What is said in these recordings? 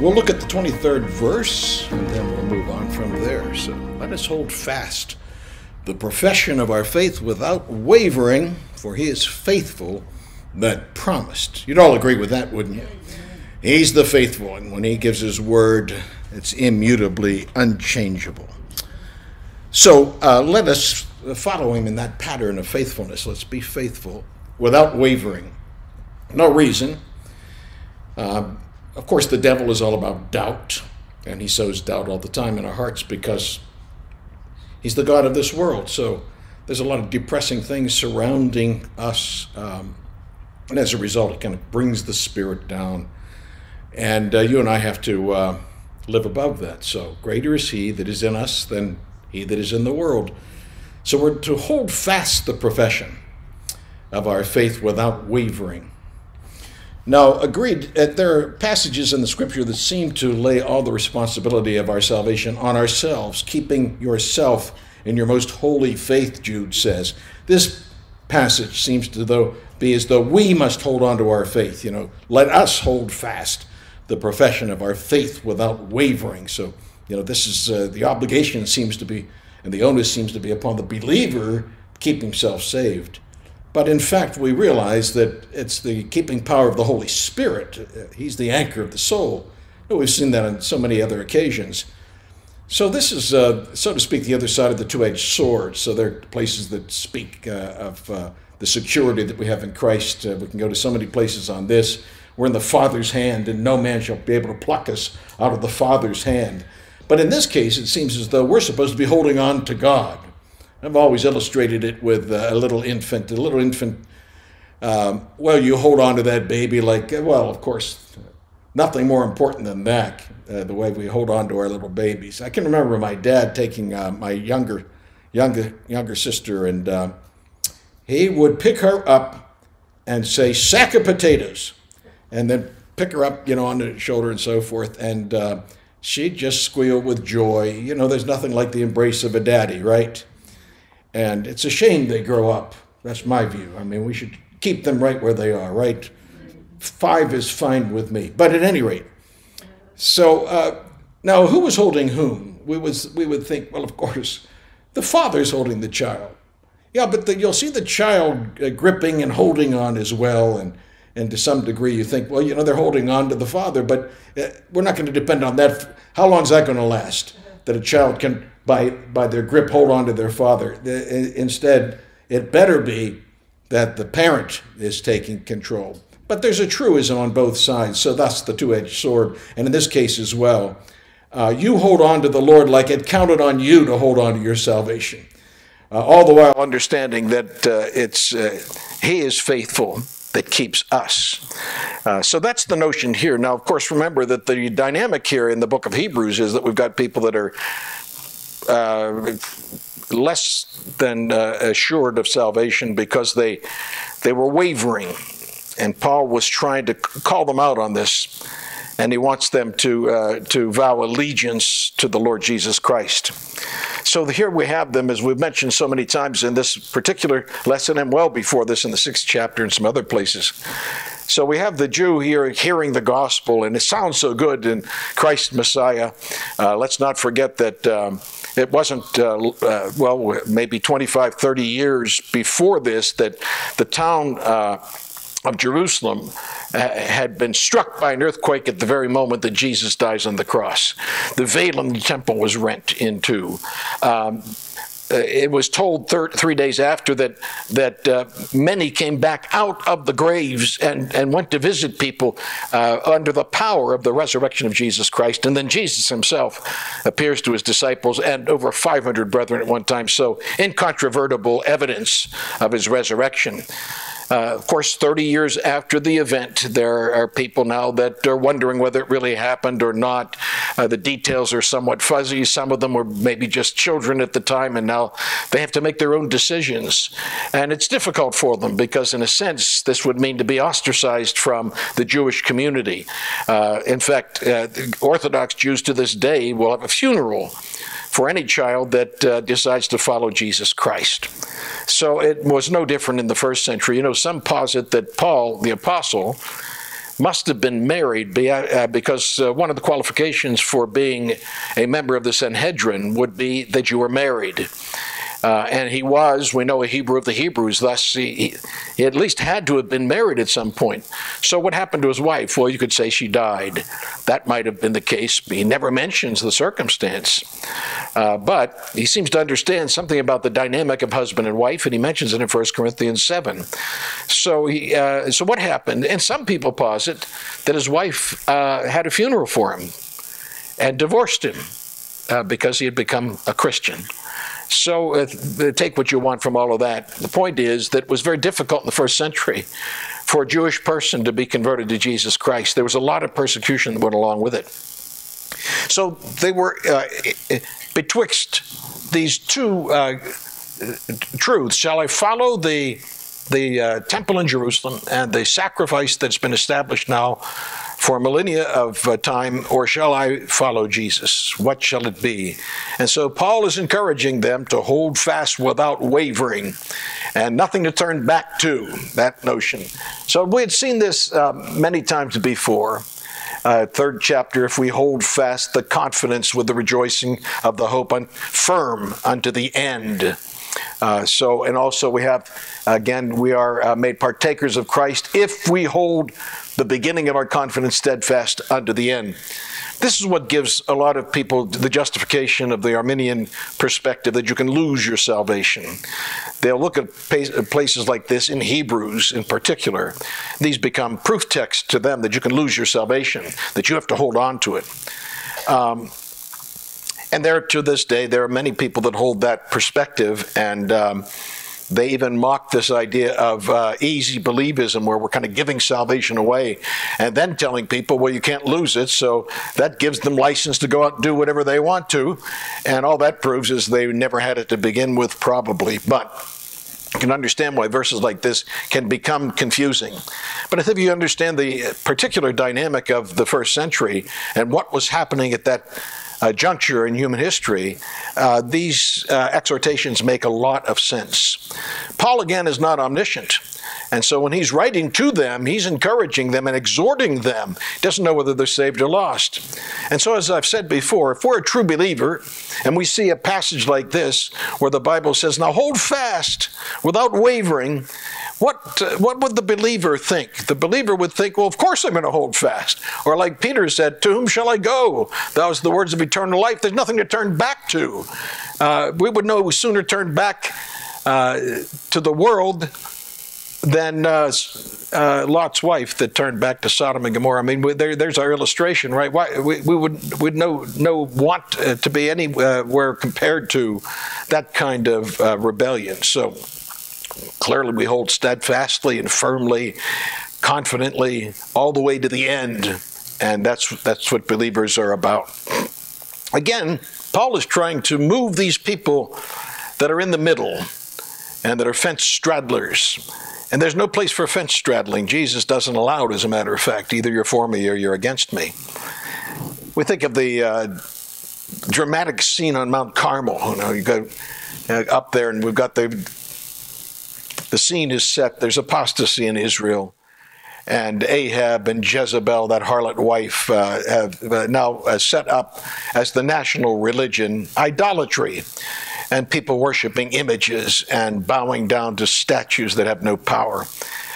We'll look at the 23rd verse and then we'll move on from there. So let us hold fast the profession of our faith without wavering, for he is faithful that promised. You'd all agree with that, wouldn't you? He's the faithful one. When he gives his word, it's immutably unchangeable. So uh, let us follow him in that pattern of faithfulness. Let's be faithful without wavering. No reason. Uh, of course, the devil is all about doubt, and he sows doubt all the time in our hearts because he's the God of this world. So there's a lot of depressing things surrounding us. Um, and as a result, it kind of brings the spirit down. And uh, you and I have to uh, live above that. So greater is he that is in us than he that is in the world. So we're to hold fast the profession of our faith without wavering. Now, agreed, uh, there are passages in the scripture that seem to lay all the responsibility of our salvation on ourselves, keeping yourself in your most holy faith, Jude says. This passage seems to though, be as though we must hold on to our faith. You know, let us hold fast the profession of our faith without wavering. So, you know, this is uh, the obligation seems to be, and the onus seems to be upon the believer keep himself saved. But in fact, we realize that it's the keeping power of the Holy Spirit. He's the anchor of the soul. We've seen that on so many other occasions. So this is, uh, so to speak, the other side of the two-edged sword. So there are places that speak uh, of uh, the security that we have in Christ. Uh, we can go to so many places on this. We're in the Father's hand, and no man shall be able to pluck us out of the Father's hand. But in this case, it seems as though we're supposed to be holding on to God. I've always illustrated it with a little infant. A little infant, um, well, you hold on to that baby like, well, of course, nothing more important than that, uh, the way we hold on to our little babies. I can remember my dad taking uh, my younger, younger, younger sister, and uh, he would pick her up and say, sack of potatoes, and then pick her up, you know, on the shoulder and so forth, and uh, she'd just squeal with joy. You know, there's nothing like the embrace of a daddy, right? And it's a shame they grow up. That's my view. I mean, we should keep them right where they are, right? Five is fine with me. But at any rate, so uh, now who was holding whom? We, was, we would think, well, of course, the father's holding the child. Yeah, but the, you'll see the child uh, gripping and holding on as well. And, and to some degree, you think, well, you know, they're holding on to the father, but uh, we're not going to depend on that. How long is that going to last? That a child can by, by their grip hold on to their father. Instead, it better be that the parent is taking control. But there's a truism on both sides, so that's the two edged sword. And in this case as well, uh, you hold on to the Lord like it counted on you to hold on to your salvation. Uh, all the while understanding that uh, it's uh, He is faithful that keeps us. Uh, so that's the notion here. Now, of course, remember that the dynamic here in the book of Hebrews is that we've got people that are uh, less than uh, assured of salvation because they they were wavering, and Paul was trying to call them out on this, and he wants them to uh, to vow allegiance to the Lord Jesus Christ. So here we have them, as we've mentioned so many times in this particular lesson, and well before this in the sixth chapter and some other places. So we have the Jew here hearing the gospel, and it sounds so good in Christ Messiah. Uh, let's not forget that. Um, it wasn't, uh, uh, well, maybe 25, 30 years before this that the town uh, of Jerusalem uh, had been struck by an earthquake at the very moment that Jesus dies on the cross. The veil in the temple was rent in two. Um, uh, it was told thir- three days after that that uh, many came back out of the graves and, and went to visit people uh, under the power of the resurrection of Jesus Christ. And then Jesus himself appears to his disciples and over 500 brethren at one time. So, incontrovertible evidence of his resurrection. Uh, of course, 30 years after the event, there are people now that are wondering whether it really happened or not. Uh, the details are somewhat fuzzy. Some of them were maybe just children at the time, and now they have to make their own decisions. And it's difficult for them because, in a sense, this would mean to be ostracized from the Jewish community. Uh, in fact, uh, Orthodox Jews to this day will have a funeral for any child that uh, decides to follow Jesus Christ. So it was no different in the first century. You know, some posit that Paul, the apostle, must have been married uh, because uh, one of the qualifications for being a member of the Sanhedrin would be that you were married. Uh, and he was, we know, a Hebrew of the Hebrews, thus he, he, at least had to have been married at some point. So, what happened to his wife? Well, you could say she died. That might have been the case. He never mentions the circumstance. Uh, but he seems to understand something about the dynamic of husband and wife, and he mentions it in 1 Corinthians 7. So, he, uh, so what happened? And some people posit that his wife uh, had a funeral for him and divorced him uh, because he had become a Christian. So uh, take what you want from all of that. The point is that it was very difficult in the first century for a Jewish person to be converted to Jesus Christ. There was a lot of persecution that went along with it. So they were uh, betwixt these two uh, truths. Shall I follow the the uh, temple in Jerusalem and the sacrifice that's been established now for millennia of uh, time, or shall I follow Jesus? What shall it be? And so Paul is encouraging them to hold fast without wavering and nothing to turn back to, that notion. So we had seen this uh, many times before. Uh, third chapter, if we hold fast the confidence with the rejoicing of the hope firm unto the end. Uh, so, and also we have, again, we are uh, made partakers of Christ if we hold the beginning of our confidence steadfast unto the end. This is what gives a lot of people the justification of the Arminian perspective that you can lose your salvation. They'll look at places like this in Hebrews in particular. These become proof texts to them that you can lose your salvation, that you have to hold on to it. Um, and there, to this day, there are many people that hold that perspective, and um, they even mock this idea of uh, easy believism, where we're kind of giving salvation away and then telling people, well, you can't lose it. So that gives them license to go out and do whatever they want to. And all that proves is they never had it to begin with, probably. But you can understand why verses like this can become confusing. But I think you understand the particular dynamic of the first century and what was happening at that uh, juncture in human history, uh, these uh, exhortations make a lot of sense. Paul, again, is not omniscient. And so when he's writing to them, he's encouraging them and exhorting them. He doesn't know whether they're saved or lost. And so, as I've said before, if we're a true believer and we see a passage like this where the Bible says, Now hold fast without wavering, what, uh, what would the believer think? The believer would think, well, of course I'm going to hold fast. Or like Peter said, to whom shall I go? Those are the words of eternal life. There's nothing to turn back to. Uh, we would know sooner turn back uh, to the world than uh, uh, Lot's wife that turned back to Sodom and Gomorrah. I mean, we, there, there's our illustration, right? Why, we, we would would no no want uh, to be anywhere compared to that kind of uh, rebellion. So Clearly, we hold steadfastly and firmly, confidently, all the way to the end. And that's, that's what believers are about. Again, Paul is trying to move these people that are in the middle and that are fence straddlers. And there's no place for fence straddling. Jesus doesn't allow it, as a matter of fact. Either you're for me or you're against me. We think of the uh, dramatic scene on Mount Carmel. You know, you go uh, up there, and we've got the the scene is set. There's apostasy in Israel. And Ahab and Jezebel, that harlot wife, uh, have uh, now uh, set up as the national religion idolatry and people worshiping images and bowing down to statues that have no power.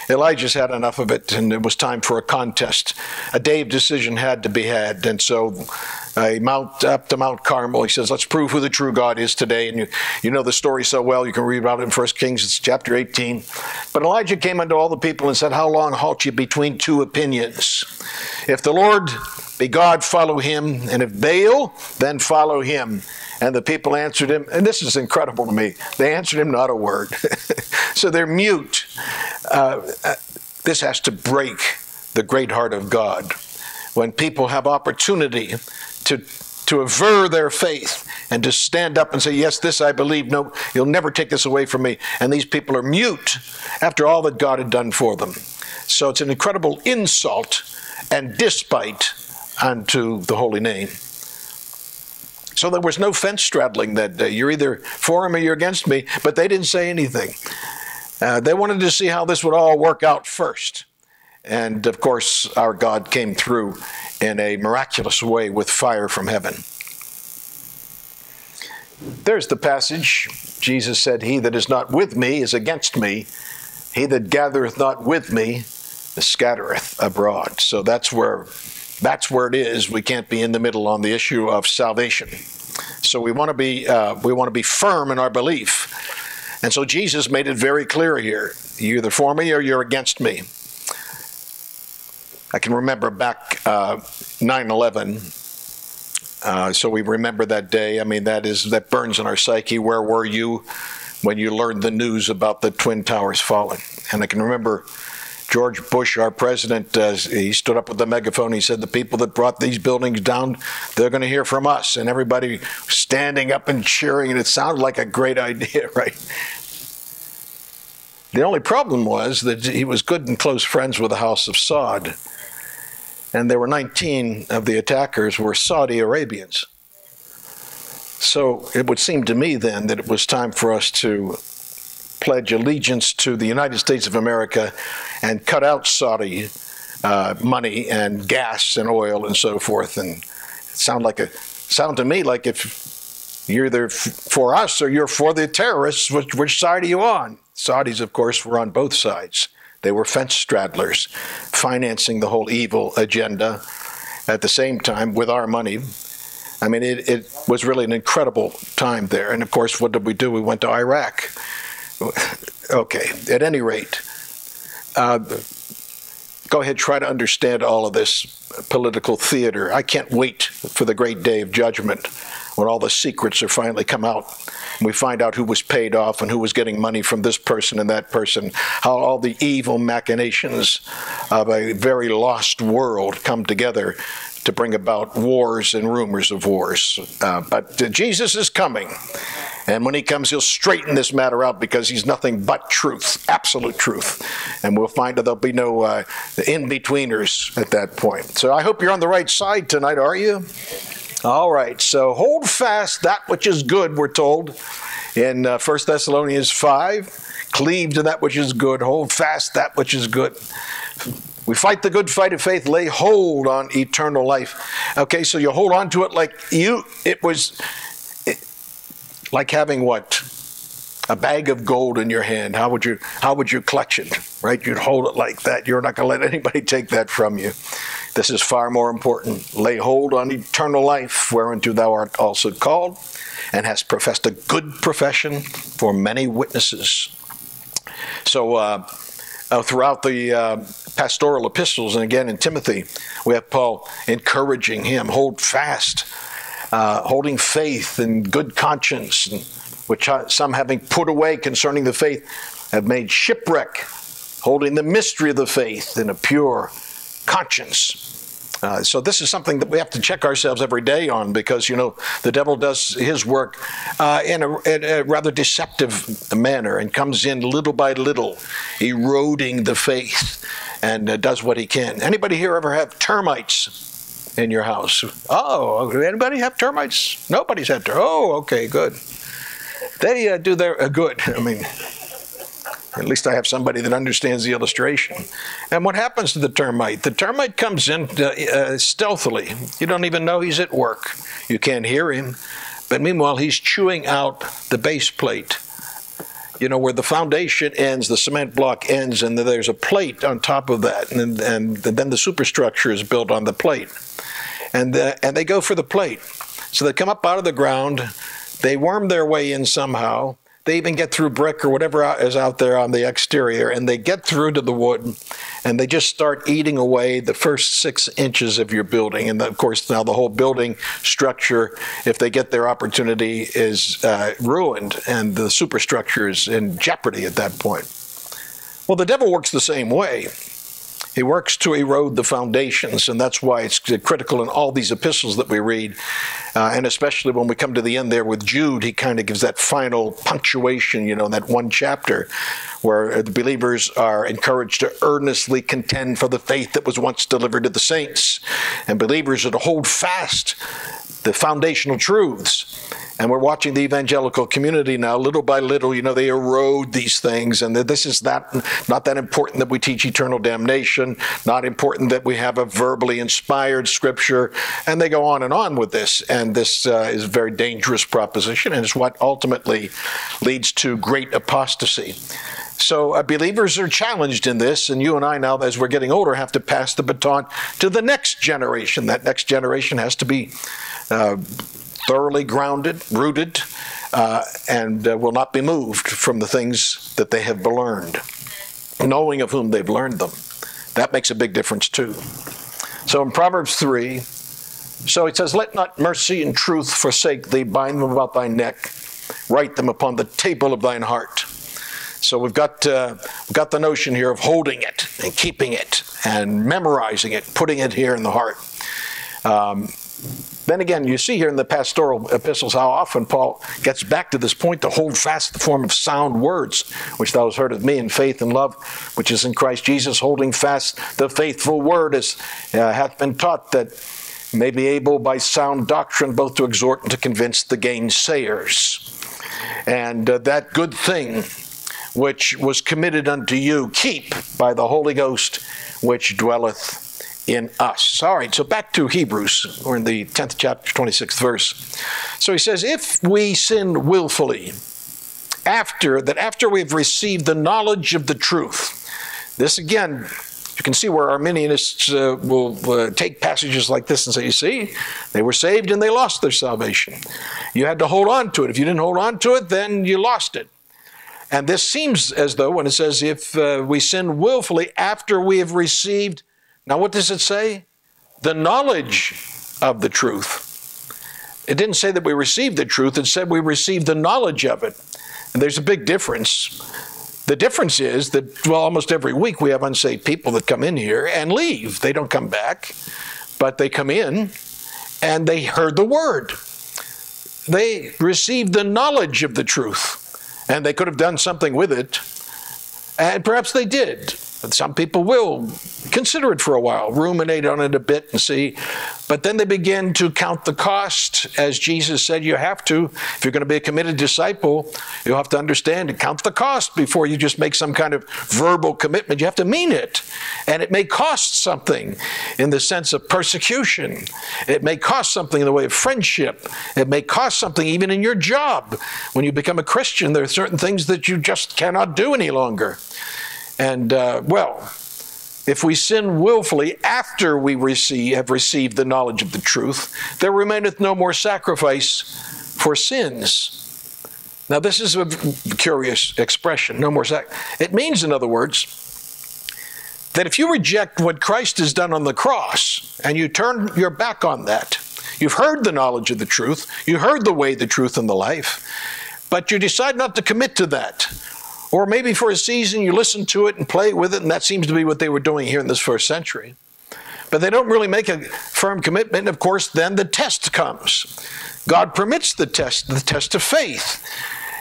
Elijah's had enough of it, and it was time for a contest. A day of decision had to be had, and so uh, mount up to Mount Carmel. He says, "Let's prove who the true God is today." And you, you know the story so well. You can read about it in 1 Kings, it's chapter 18. But Elijah came unto all the people and said, "How long halt ye between two opinions? If the Lord be God, follow him, and if Baal, then follow him." And the people answered him, and this is incredible to me. They answered him not a word. so they're mute. Uh, uh, this has to break the great heart of God. When people have opportunity to to aver their faith and to stand up and say, Yes, this I believe. No, you'll never take this away from me. And these people are mute after all that God had done for them. So it's an incredible insult and despite unto the holy name. So there was no fence straddling that day. You're either for him or you're against me, but they didn't say anything. Uh, they wanted to see how this would all work out first. And of course, our God came through in a miraculous way with fire from heaven. There's the passage. Jesus said, He that is not with me is against me. He that gathereth not with me scattereth abroad. So that's where that's where it is. We can't be in the middle on the issue of salvation. So we want to be uh, we want to be firm in our belief. And so Jesus made it very clear here: you're either for me or you're against me. I can remember back uh, 9/11. Uh, so we remember that day. I mean, that is that burns in our psyche. Where were you when you learned the news about the twin towers falling? And I can remember George Bush, our president, uh, he stood up with the megaphone. He said, The people that brought these buildings down, they're going to hear from us. And everybody standing up and cheering. And it sounded like a great idea, right? The only problem was that he was good and close friends with the House of Saud. And there were 19 of the attackers were Saudi Arabians. So it would seem to me then that it was time for us to pledge allegiance to the United States of America and cut out Saudi uh, money and gas and oil and so forth. And it sound like a sound to me like if you're either for us or you're for the terrorists, which, which side are you on? Saudis, of course, were on both sides. They were fence straddlers, financing the whole evil agenda at the same time with our money. I mean, it, it was really an incredible time there. And of course, what did we do? We went to Iraq okay, at any rate, uh, go ahead, try to understand all of this political theater. I can't wait for the great day of judgment when all the secrets are finally come out. And we find out who was paid off and who was getting money from this person and that person, how all the evil machinations of a very lost world come together to bring about wars and rumors of wars. Uh, but uh, Jesus is coming. And when he comes, he'll straighten this matter out because he's nothing but truth, absolute truth. And we'll find that there'll be no uh, in betweeners at that point. So I hope you're on the right side tonight, are you? All right. So hold fast that which is good, we're told in uh, 1 Thessalonians 5. Cleave to that which is good, hold fast that which is good. We fight the good fight of faith, lay hold on eternal life. Okay, so you hold on to it like you, it was like having what? A bag of gold in your hand. How would you how would you clutch it? Right? You'd hold it like that. You're not going to let anybody take that from you. This is far more important. Lay hold on eternal life, whereunto thou art also called, and hast professed a good profession for many witnesses. So, uh, uh, throughout the uh, pastoral epistles, and again in Timothy, we have Paul encouraging him hold fast uh, holding faith and good conscience, which some having put away concerning the faith have made shipwreck, holding the mystery of the faith in a pure conscience. Uh, so this is something that we have to check ourselves every day on because you know the devil does his work uh, in, a, in, a, rather deceptive manner and comes in little by little, eroding the faith and uh, does what he can. Anybody here ever have termites? In your house. Oh, anybody have termites? Nobody's had termites. Oh, okay, good. They uh, do their uh, good. I mean, at least I have somebody that understands the illustration. And what happens to the termite? The termite comes in uh, uh, stealthily. You don't even know he's at work. You can't hear him. But meanwhile, he's chewing out the base plate. You know, where the foundation ends, the cement block ends, and there's a plate on top of that. And, and then the superstructure is built on the plate and uh, and they go for the plate. So they come up out of the ground, they worm their way in somehow. They even get through brick or whatever is out there on the exterior, and they get through to the wood, and they just start eating away the first six inches of your building. And of course, now the whole building structure, if they get their opportunity, is uh, ruined, and the superstructure is in jeopardy at that point. Well, the devil works the same way. He works to erode the foundations, and that's why it's critical in all these epistles that we read. Uh, and especially when we come to the end there with Jude, he kind of gives that final punctuation, you know, in that one chapter where the believers are encouraged to earnestly contend for the faith that was once delivered to the saints. And believers are to hold fast the foundational truths And we're watching the evangelical community now, little by little, you know, they erode these things. And this is not, not that important that we teach eternal damnation, not important that we have a verbally inspired scripture. And they go on and on with this. And this uh, is a very dangerous proposition and is what ultimately leads to great apostasy. So uh, believers are challenged in this, and you and I now, as we're getting older, have to pass the baton to the next generation. That next generation has to be uh, thoroughly grounded, rooted, uh, and uh, will not be moved from the things that they have learned, knowing of whom they've learned them. That makes a big difference too. So in Proverbs 3, so it says, Let not mercy and truth forsake thee, bind them about thy neck, write them upon the table of thine heart. So we've got, uh, we've got the notion here of holding it and keeping it and memorizing it, putting it here in the heart. Um, then again, you see here in the pastoral epistles how often Paul gets back to this point to hold fast the form of sound words, which thou hast heard of me in faith and love, which is in Christ Jesus, holding fast the faithful word, as uh, hath been taught, that may be able by sound doctrine both to exhort and to convince the gainsayers. And uh, that good thing which was committed unto you, keep by the Holy Ghost which dwelleth in us. All right, so back to Hebrews, or in the 10th chapter, 26th verse. So he says, If we sin willfully, after that, after we've received the knowledge of the truth, this again, you can see where Arminianists uh, will uh, take passages like this and say, you see, they were saved and they lost their salvation. You had to hold on to it. If you didn't hold on to it, then you lost it. And this seems as though when it says, if uh, we sin willfully after we have received, now what does it say? The knowledge of the truth. It didn't say that we received the truth, it said we received the knowledge of it. And there's a big difference. The difference is that, well, almost every week we have unsaved people that come in here and leave. They don't come back, but they come in and they heard the word. They received the knowledge of the truth and they could have done something with it. And perhaps they did. But some people will consider it for a while, ruminate on it a bit and see. But then they begin to count the cost. As Jesus said, you have to. If you're going to be a committed disciple, you have to understand and count the cost before you just make some kind of verbal commitment. You have to mean it. And it may cost something in the sense of persecution. It may cost something in the way of friendship. It may cost something even in your job. When you become a Christian, there are certain things that you just cannot do any longer. And uh, well, if we sin willfully after we receive, have received the knowledge of the truth, there remaineth no more sacrifice for sins. Now, this is a curious expression, no more sac. It means, in other words, that if you reject what Christ has done on the cross and you turn your back on that, you've heard the knowledge of the truth, you heard the way, the truth, and the life, but you decide not to commit to that, or maybe for a season you listen to it and play with it, and that seems to be what they were doing here in this first century. But they don't really make a firm commitment. Of course, then the test comes. God permits the test, the test of faith.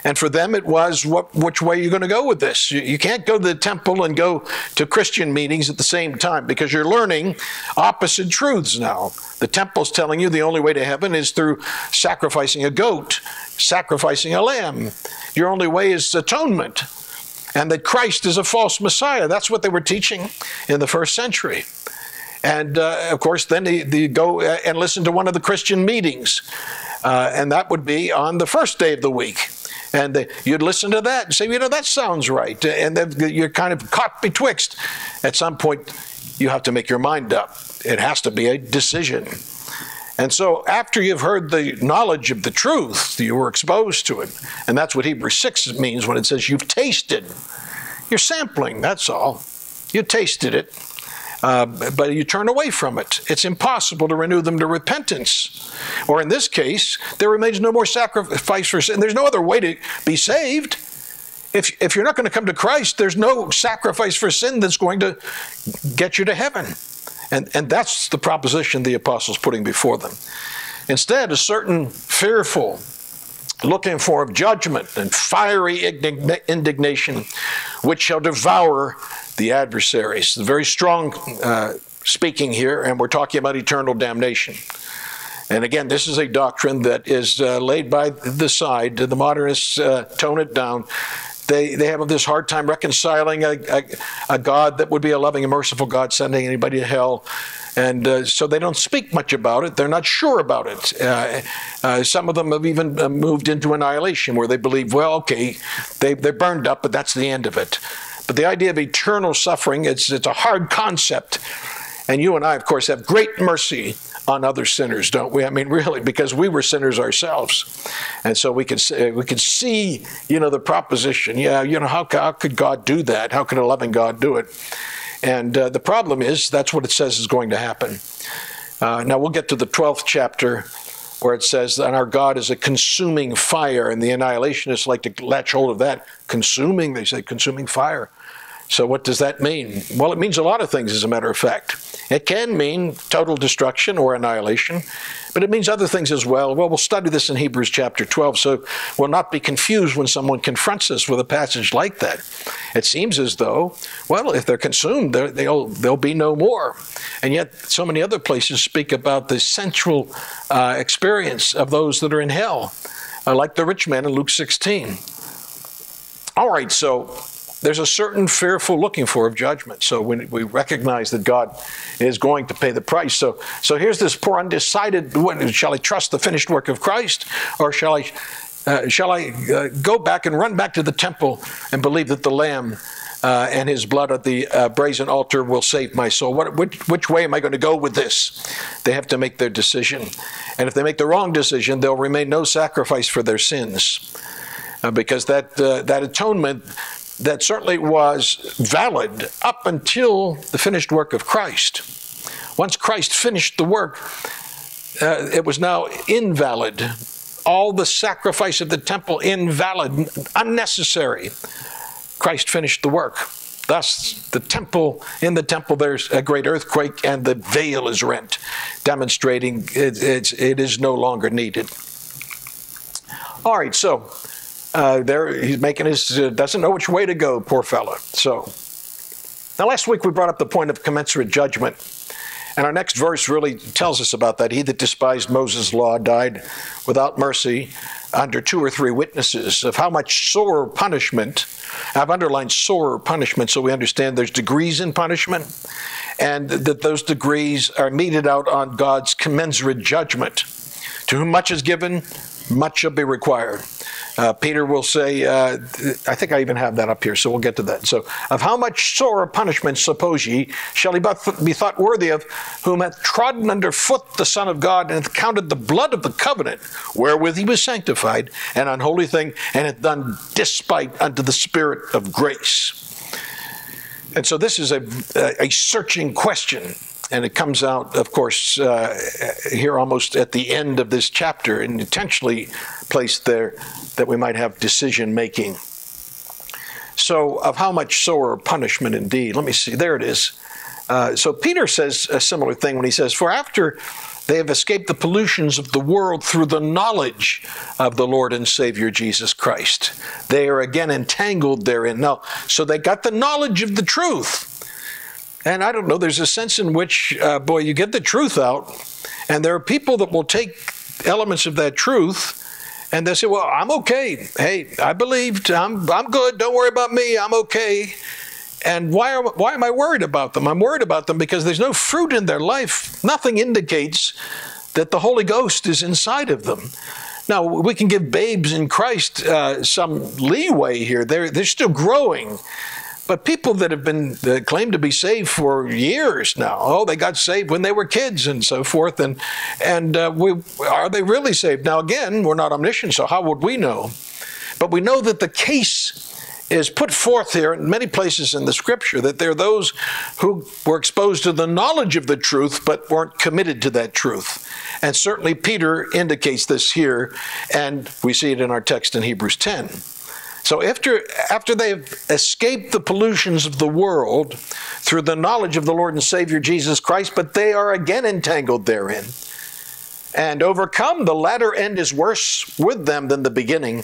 And for them, it was what, which way you're you going to go with this? You, you, can't go to the temple and go to Christian meetings at the same time because you're learning opposite truths now. The temple's telling you the only way to heaven is through sacrificing a goat, sacrificing a lamb. Your only way is atonement and that Christ is a false Messiah. That's what they were teaching in the first century. And uh, of course, then they, they, go uh, and listen to one of the Christian meetings, uh, and that would be on the first day of the week. And they, you'd listen to that and say, you know, that sounds right. And then you're kind of caught betwixt. At some point, you have to make your mind up. It has to be a decision. And so, after you've heard the knowledge of the truth, you were exposed to it. And that's what Hebrews 6 means when it says you've tasted. You're sampling, that's all. You tasted it, uh, but you turn away from it. It's impossible to renew them to repentance. Or in this case, there remains no more sacrifice for sin. There's no other way to be saved. If, if you're not going to come to Christ, there's no sacrifice for sin that's going to get you to heaven. And, and that's the proposition the apostles putting before them. Instead, a certain fearful, looking for of judgment and fiery indignation, which shall devour the adversaries. Very strong uh, speaking here, and we're talking about eternal damnation. And again, this is a doctrine that is uh, laid by the side. The modernists uh, tone it down. They, they have this hard time reconciling a, a, a, God that would be a loving and merciful God sending anybody to hell. And uh, so they don't speak much about it. They're not sure about it. Uh, uh, some of them have even uh, moved into annihilation where they believe, well, okay, they, they're burned up, but that's the end of it. But the idea of eternal suffering, it's, it's a hard concept. And you and I, of course, have great mercy on other sinners, don't we? I mean, really, because we were sinners ourselves, and so we could we could see, you know, the proposition. Yeah, you know, how, how could God do that? How could a loving God do it? And uh, the problem is that's what it says is going to happen. Uh, now we'll get to the twelfth chapter where it says that our God is a consuming fire, and the annihilationists like to latch hold of that. Consuming, they say, consuming fire. So, what does that mean? Well, it means a lot of things, as a matter of fact. It can mean total destruction or annihilation, but it means other things as well. Well, we'll study this in Hebrews chapter 12, so we'll not be confused when someone confronts us with a passage like that. It seems as though, well, if they're consumed, they're, they'll, there'll be no more. And yet, so many other places speak about the sensual uh, experience of those that are in hell, uh, like the rich man in Luke 16. All right, so there's a certain fearful looking for of judgment. So when we recognize that God is going to pay the price. So, so here's this poor undecided, shall I trust the finished work of Christ or shall I, uh, shall I uh, go back and run back to the temple and believe that the Lamb uh, and his blood at the uh, brazen altar will save my soul. What, which, which, way am I going to go with this? They have to make their decision. And if they make the wrong decision, there'll remain no sacrifice for their sins. Uh, because that, uh, that atonement that certainly was valid up until the finished work of Christ. Once Christ finished the work, uh, it was now invalid. All the sacrifice of the temple invalid, unnecessary. Christ finished the work. Thus, the temple, in the temple, there's a great earthquake and the veil is rent, demonstrating it, it is no longer needed. All right, so uh, there he's making his uh, doesn't know which way to go poor fellow so now last week we brought up the point of commensurate judgment. And our next verse really tells us about that. He that despised moses law died without mercy under two or three witnesses of how much sore punishment i've underlined sore punishment so we understand there's degrees in punishment and that those degrees are meted out on god's commensurate judgment. To whom much is given much shall be required uh, Peter will say, uh, I think I even have that up here, so we'll get to that. So, of how much sore punishment suppose ye shall he be thought worthy of, whom hath trodden under foot the Son of God, and hath counted the blood of the covenant wherewith he was sanctified, an unholy thing, and hath done despite unto the Spirit of grace? And so, this is a, a searching question and it comes out, of course, uh, here almost at the end of this chapter, and intentionally placed there that we might have decision making. So, of how much sore punishment indeed? Let me see, there it is. Uh, so, Peter says a similar thing when he says, For after they have escaped the pollutions of the world through the knowledge of the Lord and Savior Jesus Christ. They are again entangled therein. Now, so they got the knowledge of the truth. And I don't know, there's a sense in which, uh, boy, you get the truth out, and there are people that will take elements of that truth and they say, Well, I'm okay. Hey, I believed. I'm, I'm good. Don't worry about me. I'm okay. And why, are, why am I worried about them? I'm worried about them because there's no fruit in their life. Nothing indicates that the Holy Ghost is inside of them. Now, we can give babes in Christ uh, some leeway here. They're, they're still growing. But people that have been that claim to be saved for years now, oh, they got saved when they were kids and so forth, and and uh, we are they really saved? Now again, we're not omniscient, so how would we know? But we know that the case is put forth here in many places in the scripture that there are those who were exposed to the knowledge of the truth but weren't committed to that truth. And certainly Peter indicates this here, and we see it in our text in Hebrews 10. So after, after they've escaped the pollutions of the world through the knowledge of the Lord and Savior Jesus Christ, but they are again entangled therein and overcome, the latter end is worse with them than the beginning.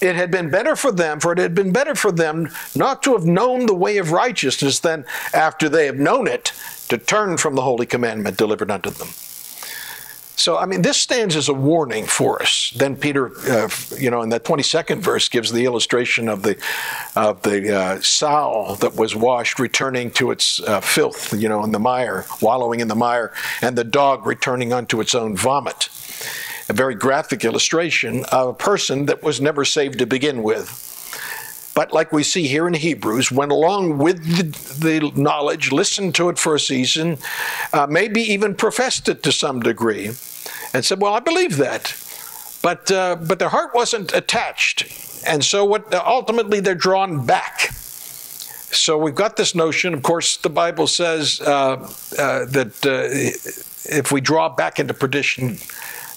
It had been better for them, for it had been better for them not to have known the way of righteousness than after they have known it to turn from the holy commandment delivered unto them. So, I mean, this stands as a warning for us. Then Peter, uh, you know, in that 22nd verse gives the illustration of the, of the uh, sow that was washed returning to its uh, filth, you know, in the mire, wallowing in the mire, and the dog returning unto its own vomit. A very graphic illustration of a person that was never saved to begin with but like we see here in Hebrews, went along with the, the knowledge, listened to it for a season, uh, maybe even professed it to some degree, and said, "Well, I believe that," but uh, but their heart wasn't attached, and so what? Ultimately, they're drawn back. So we've got this notion. Of course, the Bible says uh, uh that uh, if we draw back into perdition,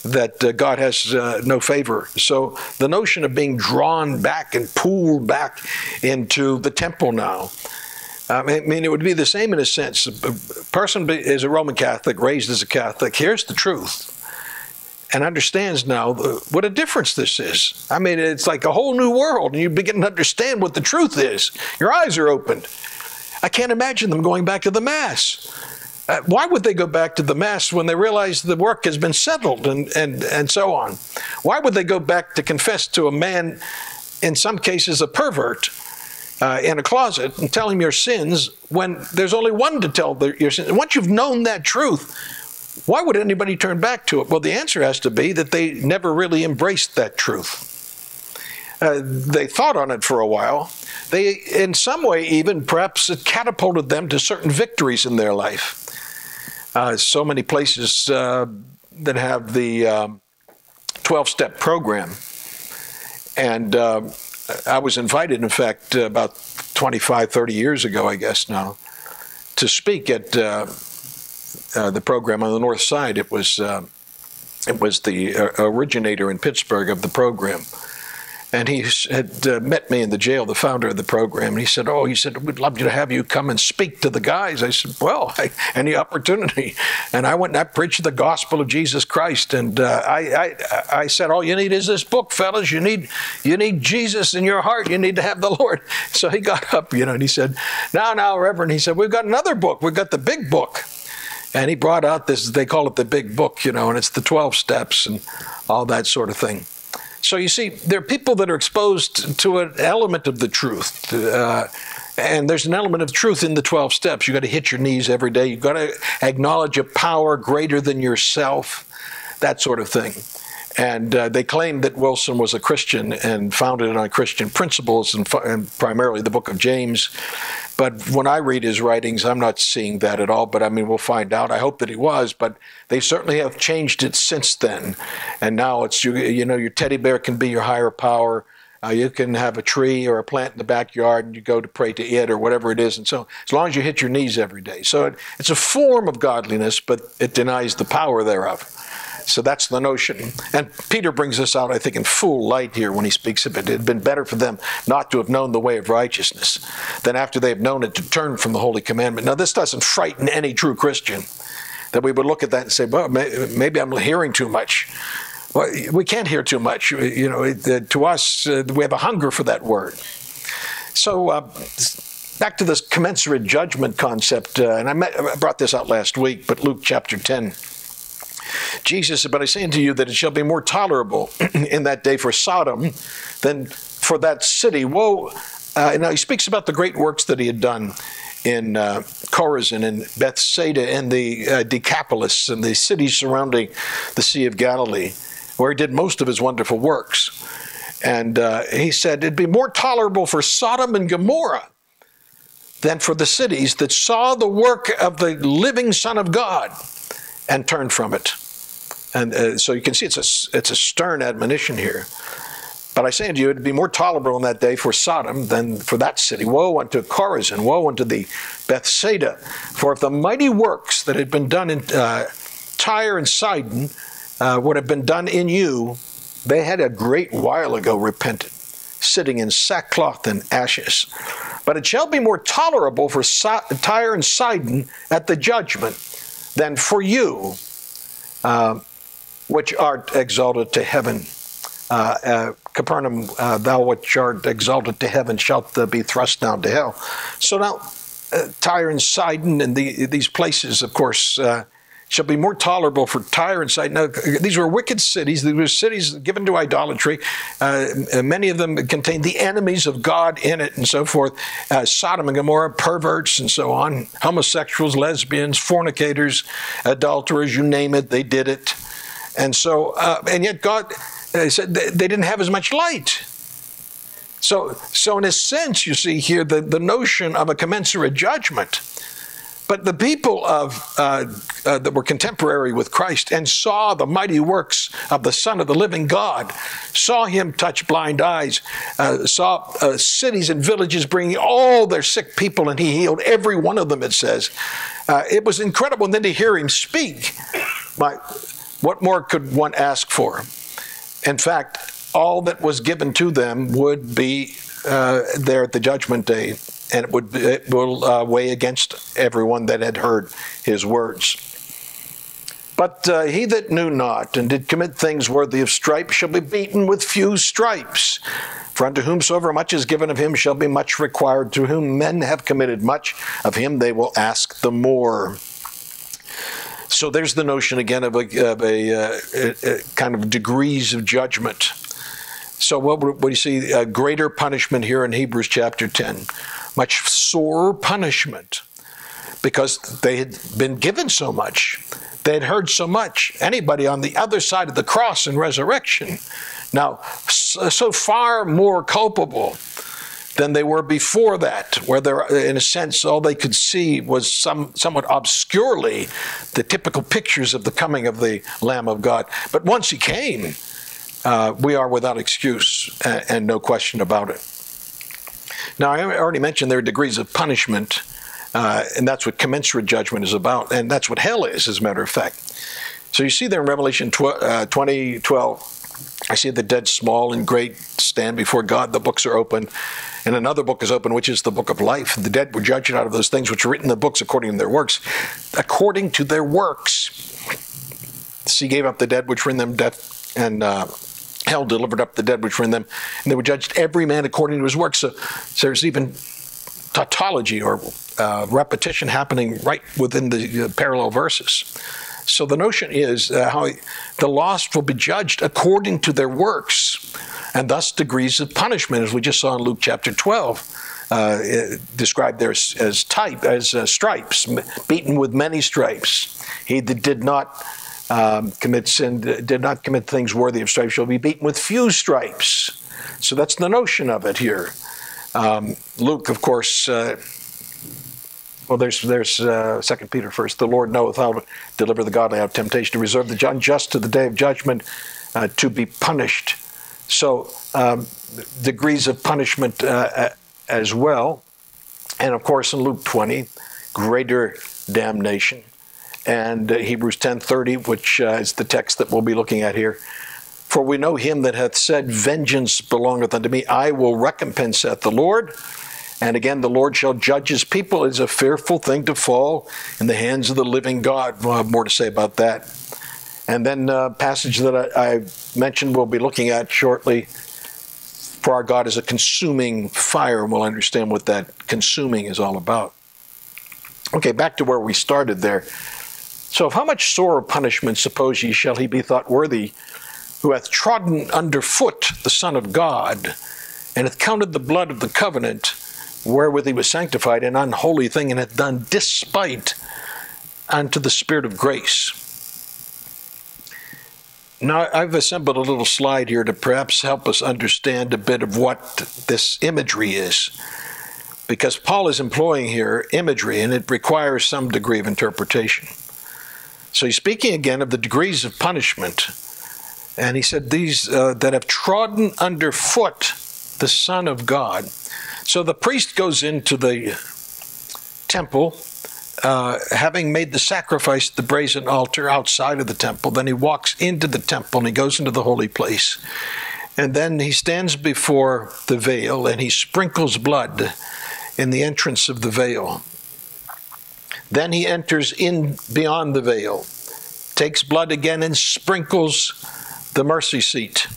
that uh, God has uh, no favor. So the notion of being drawn back and pulled back into the temple now. I mean, it would be the same in a sense. A person is a Roman Catholic, raised as a Catholic, hears the truth and understands now what a difference this is. I mean, it's like a whole new world, and you begin to understand what the truth is. Your eyes are opened. I can't imagine them going back to the Mass. Uh, why would they go back to the Mass when they realize the work has been settled and, and, and so on? Why would they go back to confess to a man, in some cases a pervert, uh, in a closet and tell him your sins when there's only one to tell the, your sins? Once you've known that truth, why would anybody turn back to it? Well, the answer has to be that they never really embraced that truth. Uh, they thought on it for a while. They, in some way, even perhaps it catapulted them to certain victories in their life. Uh, so many places uh, that have the 12 um, step program. And uh, I was invited, in fact, about 25, 30 years ago, I guess now, to speak at uh, the program on the North Side. It was, it was the originator in Pittsburgh of the program and he had uh, met me in the jail, the founder of the program. And he said, "Oh, he said we'd love you to have you come and speak to the guys." I said, "Well, I, any opportunity." And I went and I preached the gospel of Jesus Christ. And uh, I, I, I said, "All you need is this book, fellas. You need, you need Jesus in your heart. You need to have the Lord." So he got up, you know, and he said, "Now, now, Reverend," he said, "We've got another book. We've got the big book." And he brought out this, they call it the big book, you know, and it's the 12 steps and all that sort of thing. So you see, there are people that are exposed to an element of the truth. Uh, and there's an element of truth in the 12 steps. You've got to hit your knees every day. You've got to acknowledge a power greater than yourself, that sort of thing. And uh, they claim that Wilson was a Christian and founded it on Christian principles and, and, primarily the book of James. But when I read his writings, I'm not seeing that at all. But I mean, we'll find out. I hope that he was, but they certainly have changed it since then. And now it's, you, you know, your teddy bear can be your higher power. Uh, you can have a tree or a plant in the backyard and you go to pray to it or whatever it is. And so, as long as you hit your knees every day. So, it, it's a form of godliness, but it denies the power thereof. So that's the notion. And Peter brings this out, I think, in full light here when he speaks of it. It had been better for them not to have known the way of righteousness than after they have known it to turn from the holy commandment. Now, this doesn't frighten any true Christian that we would look at that and say, well, maybe I'm hearing too much. Well, we can't hear too much. You know, uh, to us, uh, we have a hunger for that word. So, uh, back to this commensurate judgment concept, uh, and I, met, I brought this out last week, but Luke chapter 10 Jesus said, But I say unto you that it shall be more tolerable in that day for Sodom than for that city. Woe. Uh, now he speaks about the great works that he had done in uh, Chorazin and Bethsaida and the uh, Decapolis and the cities surrounding the Sea of Galilee, where he did most of his wonderful works. And uh, he said, It'd be more tolerable for Sodom and Gomorrah than for the cities that saw the work of the living Son of God and turned from it. And uh, so you can see it's a, it's a stern admonition here. But I say unto you, it would be more tolerable in that day for Sodom than for that city. Woe unto Chorazin, woe unto the Bethsaida. For if the mighty works that had been done in uh, Tyre and Sidon uh, would have been done in you, they had a great while ago repented, sitting in sackcloth and ashes. But it shall be more tolerable for so- Tyre and Sidon at the judgment than for you. Uh, which art exalted to heaven. Uh, uh, Capernaum, uh, thou which art exalted to heaven, shalt be thrust down to hell. So now, uh, Tyre and Sidon and the, these places, of course, uh, shall be more tolerable for Tyre and Sidon. These were wicked cities. These were cities given to idolatry. Uh, many of them contained the enemies of God in it and so forth. Uh, Sodom and Gomorrah, perverts and so on, homosexuals, lesbians, fornicators, adulterers, you name it, they did it. And so, uh, and yet God uh, said they didn't have as much light. So, so in a sense, you see here the, the notion of a commensurate judgment but the people of uh, uh, that were contemporary with Christ and saw the mighty works of the Son of the Living God, saw Him touch blind eyes, uh, saw uh, cities and villages bringing all their sick people, and He healed every one of them. It says uh, it was incredible. And then to hear Him speak, my, what more could one ask for? In fact, all that was given to them would be uh, there at the judgment day and it would it will uh, weigh against everyone that had heard his words. But uh, he that knew not and did commit things worthy of stripes shall be beaten with few stripes. For unto whomsoever much is given of him shall be much required. To whom men have committed much, of him they will ask the more. So there's the notion again of a, of a, uh, a, a kind of degrees of judgment. So what, you see? A greater punishment here in Hebrews chapter 10 much sore punishment because they had been given so much. They had heard so much. Anybody on the other side of the cross and resurrection, now, so far more culpable than they were before that, where they're, in a sense, all they could see was some, somewhat obscurely the typical pictures of the coming of the Lamb of God. But once he came, uh, we are without excuse and, and no question about it. Now, I already mentioned there are degrees of punishment, uh, and that's what commensurate judgment is about, and that's what hell is, as a matter of fact. So you see there in Revelation 12, uh, 20, 12, I see the dead, small and great, stand before God. The books are open. And another book is open, which is the book of life. The dead were judged out of those things which are written in the books according to their works. According to their works. He gave up the dead which were in them, death and uh, hell delivered up the dead which were in them, and they were judged every man according to his works. So, so there's even tautology or uh, repetition happening right within the uh, parallel verses. So the notion is uh, how the lost will be judged according to their works, and thus degrees of punishment, as we just saw in Luke chapter 12. Uh, described there as, as type as uh, stripes, beaten with many stripes. He that did not um, commit sin, did not commit things worthy of stripes, shall be beaten with few stripes. So that's the notion of it here. Um, Luke, of course, uh, well, there's there's uh, Second Peter first. The Lord knoweth how to deliver the godly out of temptation, to reserve the unjust to the day of judgment, uh, to be punished. So um, degrees of punishment uh, as well, and of course in Luke 20, greater damnation and uh, Hebrews 10:30, which uh, is the text that we'll be looking at here. For we know him that hath said, Vengeance belongeth unto me; I will recompense, saith the Lord. And again, the Lord shall judge his people. It is a fearful thing to fall in the hands of the living God. We'll have more to say about that. And then uh, passage that I, I mentioned we'll be looking at shortly. For our God is a consuming fire, and we'll understand what that consuming is all about. Okay, back to where we started there. So of how much sorer punishment, suppose ye, shall he be thought worthy, who hath trodden under foot the Son of God, and hath counted the blood of the covenant, wherewith he was sanctified, an unholy thing, and hath done despite unto the Spirit of grace. Now, I've assembled a little slide here to perhaps help us understand a bit of what this imagery is. Because Paul is employing here imagery, and it requires some degree of interpretation. So he's speaking again of the degrees of punishment. And he said, These uh, that have trodden underfoot the Son of God. So the priest goes into the temple, uh, having made the sacrifice at the brazen altar outside of the temple. Then he walks into the temple and he goes into the holy place. And then he stands before the veil and he sprinkles blood in the entrance of the veil. Then he enters in beyond the veil, takes blood again, and sprinkles the mercy seat.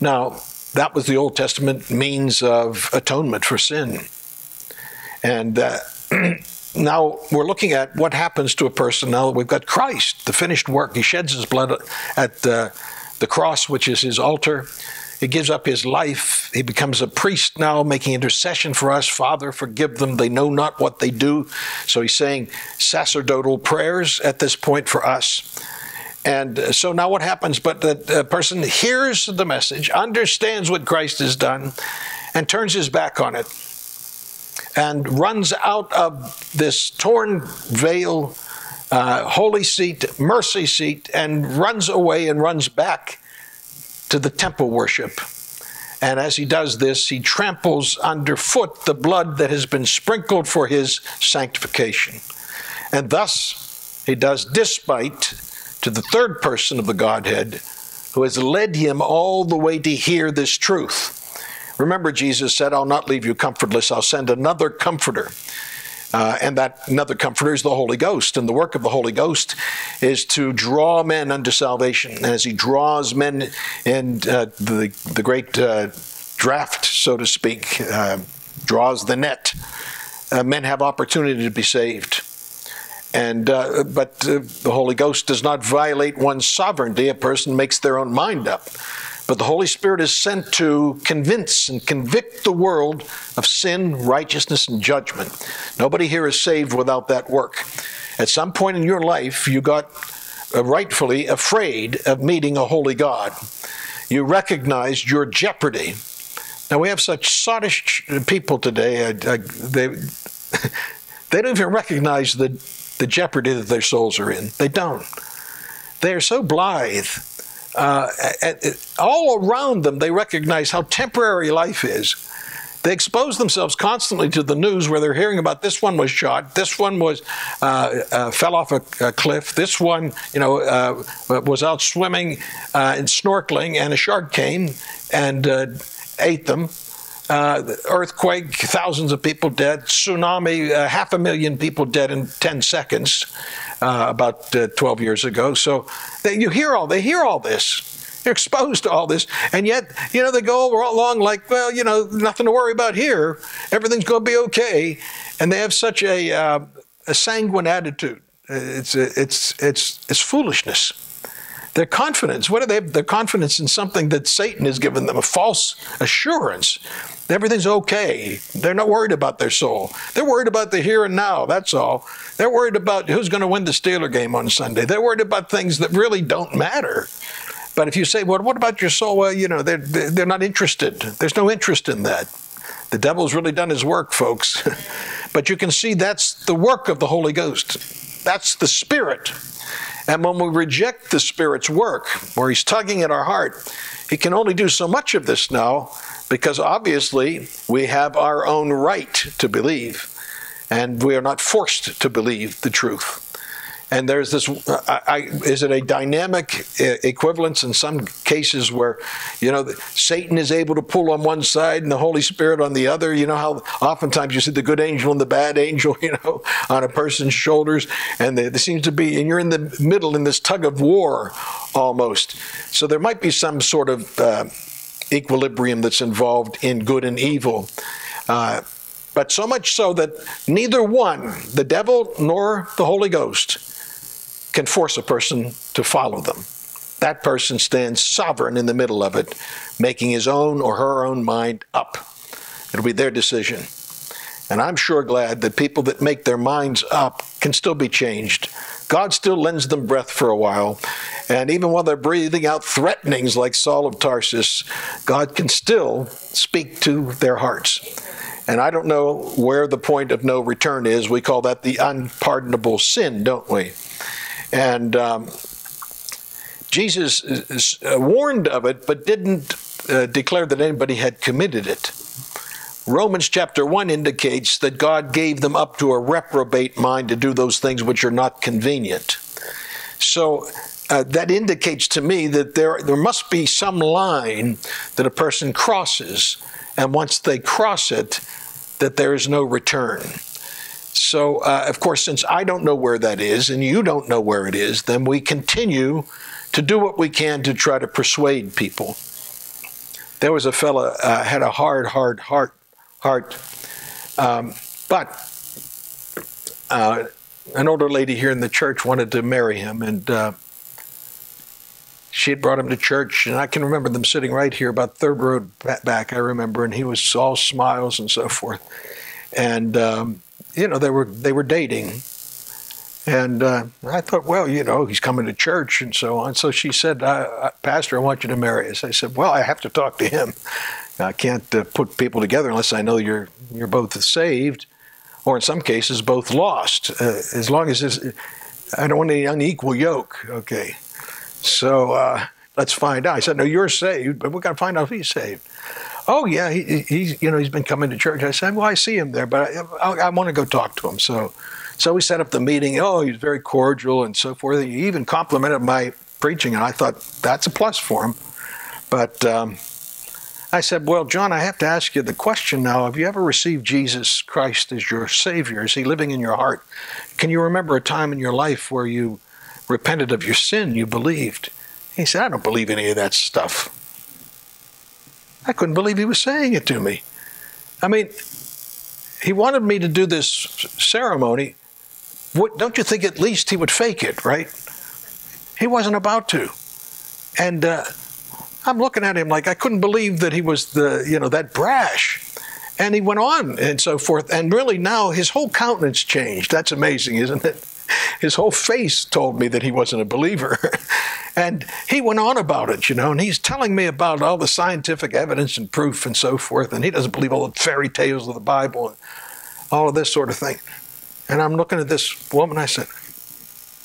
Now, that was the Old Testament means of atonement for sin. And uh, now we're looking at what happens to a person now that we've got Christ, the finished work. He sheds his blood at the, the cross, which is his altar. He gives up his life. He becomes a priest now, making intercession for us. Father, forgive them. They know not what they do. So he's saying sacerdotal prayers at this point for us. And so now what happens? But the person hears the message, understands what Christ has done, and turns his back on it and runs out of this torn veil, uh, holy seat, mercy seat, and runs away and runs back to the temple worship. And as he does this, he tramples underfoot the blood that has been sprinkled for his sanctification. And thus he does despite to the third person of the Godhead who has led him all the way to hear this truth. Remember, Jesus said, I'll not leave you comfortless, I'll send another comforter. Uh, and that another comforter is the Holy Ghost. And the work of the Holy Ghost is to draw men unto salvation. And as he draws men in uh, the, the great uh, draft, so to speak, uh, draws the net, uh, men have opportunity to be saved. And uh, but the Holy Ghost does not violate one's sovereignty. A person makes their own mind up. But the Holy Spirit is sent to convince and convict the world of sin, righteousness, and judgment. Nobody here is saved without that work. At some point in your life, you got uh, rightfully afraid of meeting a holy God. You recognized your jeopardy. Now, we have such sottish people today, uh, uh, they, they don't even recognize the, the jeopardy that their souls are in. They don't. They are so blithe uh, all around them, they recognize how temporary life is. They expose themselves constantly to the news where they're hearing about this one was shot, this one was uh, uh, fell off a, a, cliff, this one, you know, uh, was out swimming uh, and snorkeling, and a shark came and uh, ate them. Earthquake, thousands of people dead. Tsunami, half a million people dead in 10 seconds uh, about uh, 12 years ago. So they, you hear all they hear all this. They're exposed to all this, and yet you know they go all along like, well, you know, nothing to worry about here. Everything's going to be okay, and they have such a uh, a sanguine attitude. It's it's it's it's foolishness. Their confidence, what are they? Have? Their confidence in something that Satan has given them, a false assurance. Everything's okay. They're not worried about their soul. They're worried about the here and now. That's all. They're worried about who's going to win the Steeler game on Sunday. They're worried about things that really don't matter. But if you say, well, what about your soul? Well, you know, they're, they're not interested. There's no interest in that. The devil's really done his work, folks. but you can see that's the work of the Holy Ghost. That's the Spirit. And when we reject the Spirit's work, where He's tugging at our heart, He can only do so much of this now because obviously we have our own right to believe, and we are not forced to believe the truth. And there's this, I, I, is it a dynamic equivalence in some cases where, you know, Satan is able to pull on one side and the Holy Spirit on the other? You know how oftentimes you see the good angel and the bad angel, you know, on a person's shoulders, and there seems to be, and you're in the middle in this tug of war almost. So there might be some sort of uh, equilibrium that's involved in good and evil. Uh, but so much so that neither one, the devil nor the Holy Ghost, can force a person to follow them. That person stands sovereign in the middle of it, making his own or her own mind up. It'll be their decision. And I'm sure glad that people that make their minds up can still be changed. God still lends them breath for a while. And even while they're breathing out threatenings like Saul of Tarsus, God can still speak to their hearts. And I don't know where the point of no return is. We call that the unpardonable sin, don't we? And um, Jesus is, uh, warned of it, but didn't uh, declare that anybody had committed it. Romans chapter 1 indicates that God gave them up to a reprobate mind to do those things which are not convenient. So uh, that indicates to me that there, there must be some line that a person crosses, and once they cross it, that there is no return. So, uh, of course, since I don't know where that is and you don't know where it is, then we continue to do what we can to try to persuade people. There was a fellow uh, had a hard, hard heart, heart, um, but uh, an older lady here in the church wanted to marry him, and uh, she had brought him to church, and I can remember them sitting right here, about third row back. I remember, and he was all smiles and so forth, and um, you know they were they were dating, and uh, I thought, well, you know, he's coming to church and so on. So she said, uh, Pastor, I want you to marry us. I said, well, I have to talk to him. I can't uh, put people together unless I know you're you're both saved, or in some cases both lost. Uh, as long as this, I don't want any unequal yoke. Okay, so uh, let's find out. I said, no, you're saved, but we've got to find out if he's saved. Oh yeah, he, he's you know he's been coming to church. I said, well, I see him there, but I, I, I want to go talk to him. So, so we set up the meeting. Oh, he's very cordial and so forth. He even complimented my preaching, and I thought that's a plus for him. But um, I said, Well, John, I have to ask you the question now. Have you ever received Jesus Christ as your Savior? Is He living in your heart? Can you remember a time in your life where you repented of your sin, you believed? He said, I don't believe any of that stuff. I couldn't believe he was saying it to me. I mean, he wanted me to do this ceremony. What, don't you think at least he would fake it, right? He wasn't about to. And uh, I'm looking at him like I couldn't believe that he was the, you know, that brash. And he went on and so forth. And really now his whole countenance changed. That's amazing, isn't it? His whole face told me that he wasn't a believer. and he went on about it, you know, and he's telling me about all the scientific evidence and proof and so forth. And he doesn't believe all the fairy tales of the Bible and all of this sort of thing. And I'm looking at this woman, I said,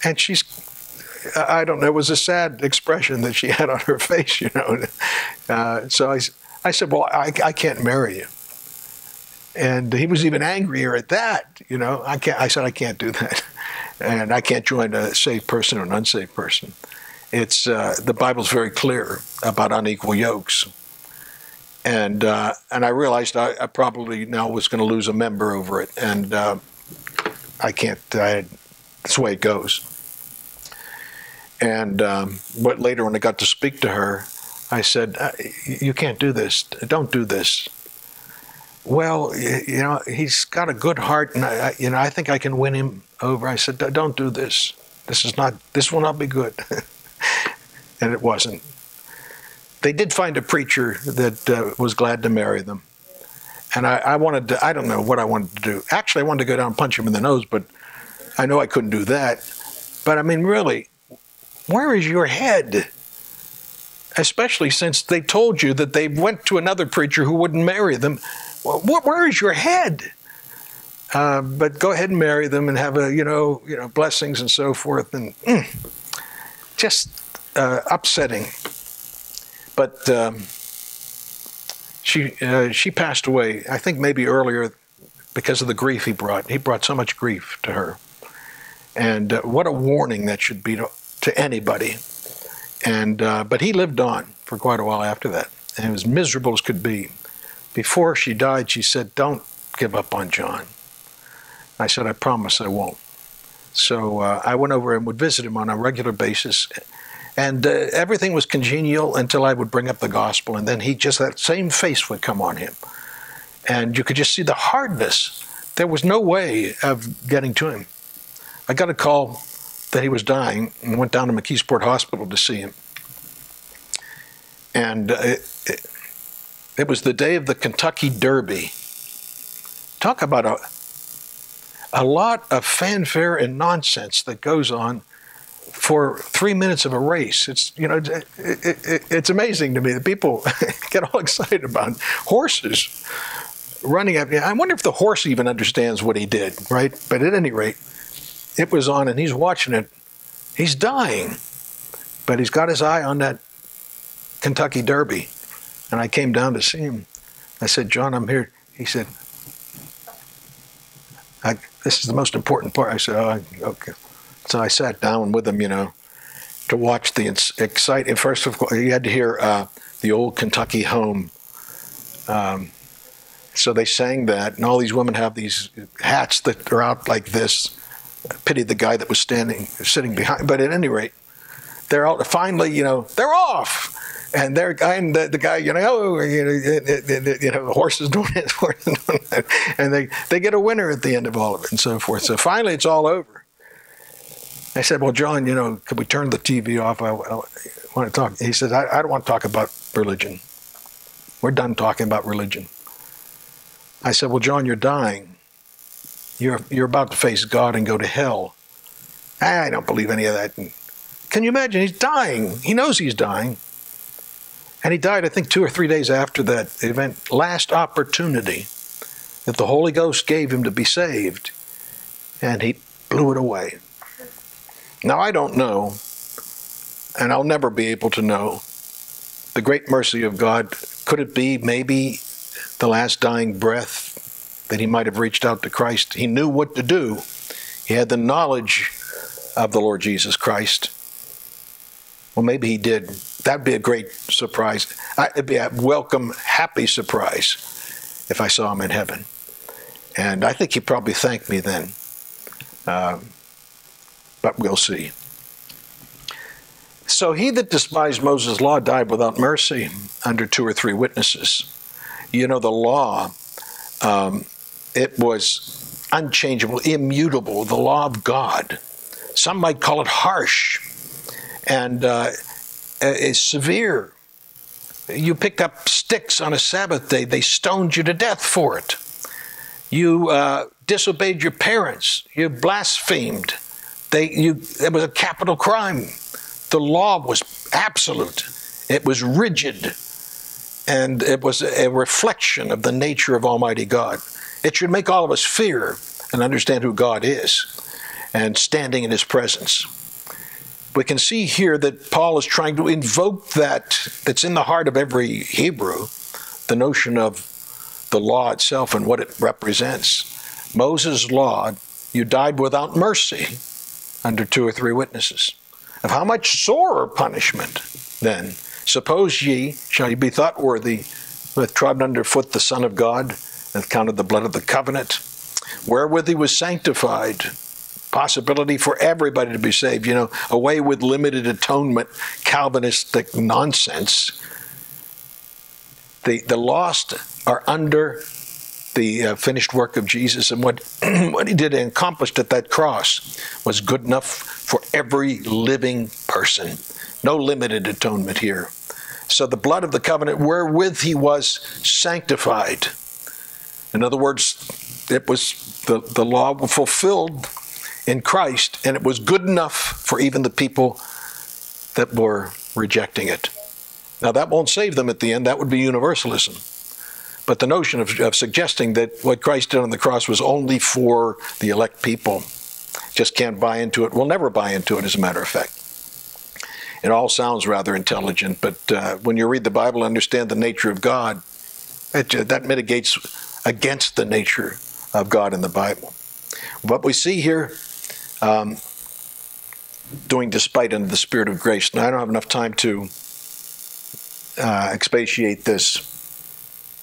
and she's I don't know, it was a sad expression that she had on her face, you know. Uh, so I, I said, Well, I, I can't marry you. And he was even angrier at that, you know. I can't. I said, I can't do that, and I can't join a saved person or an unsaved person. It's uh, the Bible's very clear about unequal yokes, and uh, and I realized I, I, probably now was going to lose a member over it, and uh, I can't. I, that's the way it goes. And um, but later, when I got to speak to her, I said, uh, "You can't do this. Don't do this." Well, you know, he's got a good heart, and I, you know, I think I can win him over. I said, "Don't do this. This is not. This will not be good." and it wasn't. They did find a preacher that uh, was glad to marry them, and I, I wanted to. I don't know what I wanted to do. Actually, I wanted to go down and punch him in the nose, but I know I couldn't do that. But I mean, really, where is your head? Especially since they told you that they went to another preacher who wouldn't marry them. Where is your head? Uh, but go ahead and marry them and have a you know you know blessings and so forth and mm, just uh, upsetting. But um, she uh, she passed away. I think maybe earlier because of the grief he brought. He brought so much grief to her, and uh, what a warning that should be to to anybody. And uh, but he lived on for quite a while after that, and it was miserable as could be. Before she died, she said, "Don't give up on John." I said, "I promise I won't." So uh, I went over and would visit him on a regular basis, and uh, everything was congenial until I would bring up the gospel, and then he just that same face would come on him, and you could just see the hardness. There was no way of getting to him. I got a call that he was dying and went down to McKeesport Hospital to see him. And uh, it, it, was the day of the Kentucky Derby. Talk about a, a lot of fanfare and nonsense that goes on for three minutes of a race. It's you know it, it, it's amazing to me that people get all excited about horses running up. I wonder if the horse even understands what he did, right? But at any rate, it was on and he's watching it. He's dying, but he's got his eye on that Kentucky Derby. And I came down to see him. I said, John, I'm here. He said, This is the most important part. I said, Oh, okay. So I sat down with him, you know, to watch the exciting. First of all, you had to hear uh, the old Kentucky home. Um, so they sang that, and all these women have these hats that are out like this pitied the guy that was standing, sitting behind. But at any rate, they're all finally, you know, they're off. And they're and the, the guy, you know, oh, you know, you know, the horse is doing it, horse is doing that, and they they get a winner at the end of all of it, and so forth. So finally, it's all over. I said, "Well, John, you know, could we turn the TV off? I, I want to talk." He said, I, "I don't want to talk about religion. We're done talking about religion." I said, "Well, John, you're dying. You're you're about to face God and go to hell." I don't believe any of that. Can you imagine? He's dying. He knows he's dying. And he died, I think, two or three days after that event. Last opportunity that the Holy Ghost gave him to be saved. And he blew it away. Now, I don't know, and I'll never be able to know, the great mercy of God. Could it be maybe the last dying breath that he might have reached out to Christ? He knew what to do, he had the knowledge of the Lord Jesus Christ. Well, maybe he did. That'd be a great surprise. It'd be a welcome, happy surprise if I saw him in heaven. And I think he'd probably thanked me then. Um, but we'll see. So he that despised Moses' law died without mercy under two or three witnesses. You know, the law, um, it was unchangeable, immutable, the law of God. Some might call it harsh and uh, is severe. You picked up sticks on a Sabbath day, they stoned you to death for it. You uh, disobeyed your parents, you blasphemed. They, you, it was a capital crime. The law was absolute, it was rigid, and it was a reflection of the nature of Almighty God. It should make all of us fear and understand who God is and standing in His presence we can see here that Paul is trying to invoke that that's in the heart of every Hebrew, the notion of the law itself and what it represents. Moses' law, you died without mercy under two or three witnesses. Of how much sorer punishment, then, suppose ye, shall ye be thought worthy, with trodden under foot the Son of God, hath counted the blood of the covenant, wherewith he was sanctified, possibility for everybody to be saved. You know, away with limited atonement, Calvinistic nonsense. The, the lost are under the uh, finished work of Jesus, and what, what he did and accomplished at that cross was good enough for every living person. No limited atonement here. So the blood of the covenant wherewith he was sanctified. In other words, it was the, the law fulfilled in Christ, and it was good enough for even the people that were rejecting it. Now, that won't save them at the end, that would be universalism. But the notion of, of suggesting that what Christ did on the cross was only for the elect people just can't buy into it, will never buy into it, as a matter of fact. It all sounds rather intelligent, but uh, when you read the Bible, and understand the nature of God, it, uh, that mitigates against the nature of God in the Bible. What we see here um, doing despite under the Spirit of grace. Now, I don't have enough time to uh, expatiate this,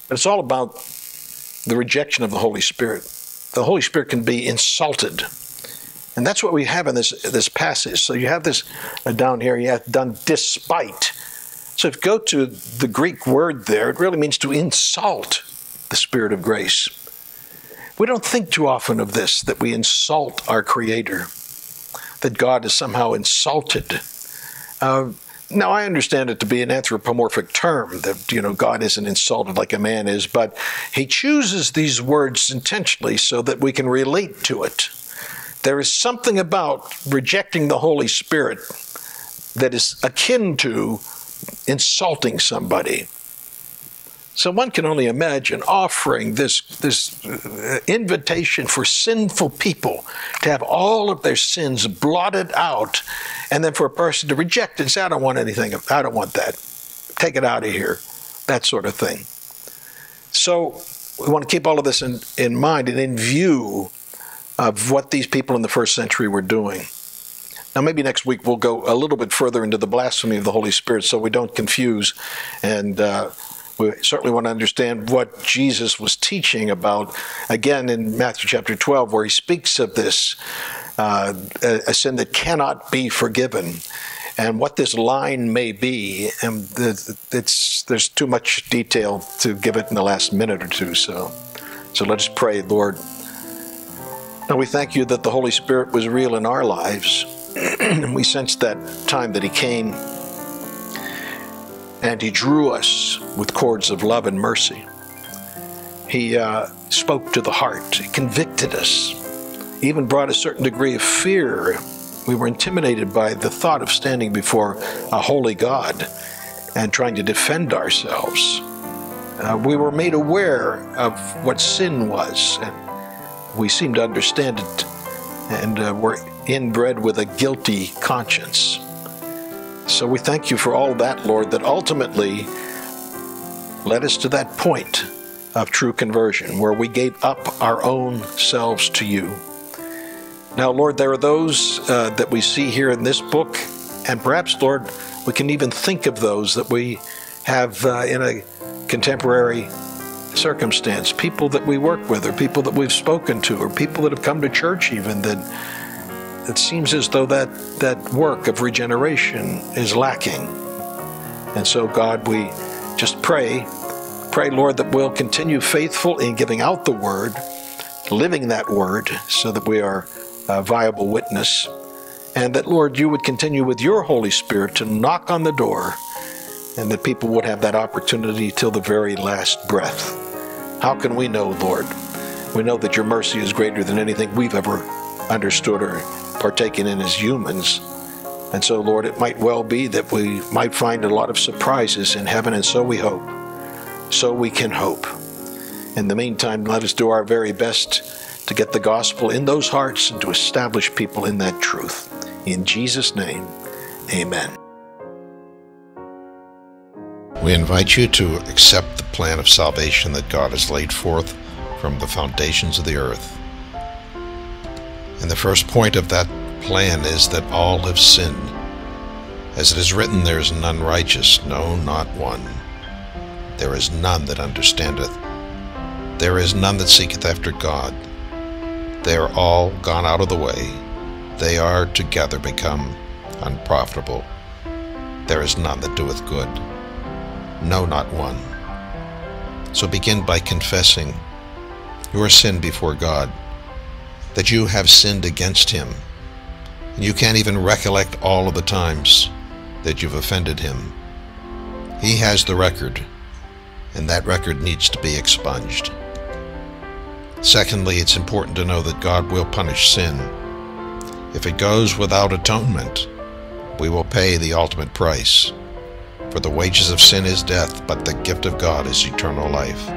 but it's all about the rejection of the Holy Spirit. The Holy Spirit can be insulted. And that's what we have in this, this passage. So you have this uh, down here, you have done despite. So if you go to the Greek word there, it really means to insult the Spirit of grace. We don't think too often of this, that we insult our Creator, that God is somehow insulted. Uh, now, I understand it to be an anthropomorphic term, that, you know, God isn't insulted like a man is, but he chooses these words intentionally so that we can relate to it. There is something about rejecting the Holy Spirit that is akin to insulting somebody. So one can only imagine offering this, this uh, invitation for sinful people to have all of their sins blotted out, and then for a person to reject it and say, I don't want anything, I don't want that. Take it out of here. That sort of thing. So we want to keep all of this in, in mind and in view of what these people in the first century were doing. Now, maybe next week we'll go a little bit further into the blasphemy of the Holy Spirit so we don't confuse and uh, we certainly want to understand what Jesus was teaching about, again, in Matthew chapter 12, where he speaks of this uh, a sin that cannot be forgiven. and what this line may be. And it's, there's too much detail to give it in the last minute or two. So, so let us pray, Lord. And we thank you that the Holy Spirit was real in our lives. and we sensed that time that He came and He drew us with cords of love and mercy. He uh, spoke to the heart, he convicted us, even brought a certain degree of fear. We were intimidated by the thought of standing before a holy God and trying to defend ourselves. Uh, we were made aware of what sin was, and we seemed to understand it, and uh, were inbred with a guilty conscience. So we thank you for all that, Lord, that ultimately led us to that point of true conversion, where we gave up our own selves to you. Now, Lord, there are those uh, that we see here in this book, and perhaps, Lord, we can even think of those that we have uh, in a contemporary circumstance, people that we work with, or people that we've spoken to, or people that have come to church even that it seems as though that, that work of regeneration is lacking. And so, God, we just pray Pray, Lord, that we'll continue faithful in giving out the word, living that word, so that we are a viable witness. And that, Lord, you would continue with your Holy Spirit to knock on the door, and that people would have that opportunity till the very last breath. How can we know, Lord? We know that your mercy is greater than anything we've ever understood or partaken in as humans. And so, Lord, it might well be that we might find a lot of surprises in heaven, and so we hope so we can hope. In the meantime, let us do our very best to get the gospel in those hearts and to establish people in that truth. In Jesus' name, amen. We invite you to accept the plan of salvation that God has laid forth from the foundations of the earth. And the first point of that plan is that all have sinned. As it is written, there is none righteous, no, not one. There is none that understandeth. There is none that seeketh after God. They are all gone out of the way. They are together become unprofitable. There is none that doeth good. No, not one. So begin by confessing your sin before God, that you have sinned against Him. And you can't even recollect all of the times that you've offended Him. He has the record and that record needs to be expunged. Secondly, it's important to know that God will punish sin. If it goes without atonement, we will pay the ultimate price. For the wages of sin is death, but the gift of God is eternal life